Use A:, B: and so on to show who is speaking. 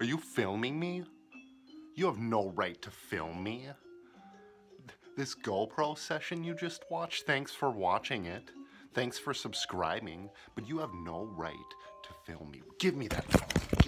A: Are you filming me? You have no right to film me. This GoPro session you just watched, thanks for watching it. Thanks for subscribing, but you have no right to film me. Give me that phone.